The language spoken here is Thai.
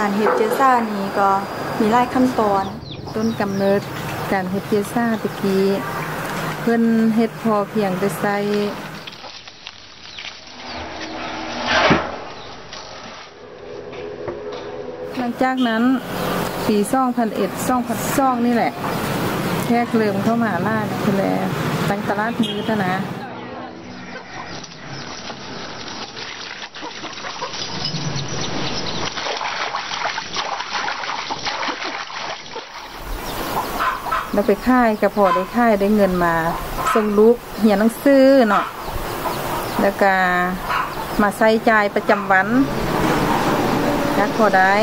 การเฮ็ดเจซ่านี้ก็มีหลายขั้นตอน ต้นกำเนิดการเฮ็ดเพียซ่าตะกี้เพิ่นเฮ็ดพอเพียงแต่ใส่หลังจากนั้นปี2001 2002นี่แหละแขกเริ่มเข้ามาล่าคือแลตั้งตลาดมือนะ เราไปค่ายกระพอได้ค่ายได้เงินมาส่งลูกเหียนหนังสือเนาะแล้วก็มาใส่ใจประจำวันจักพอได้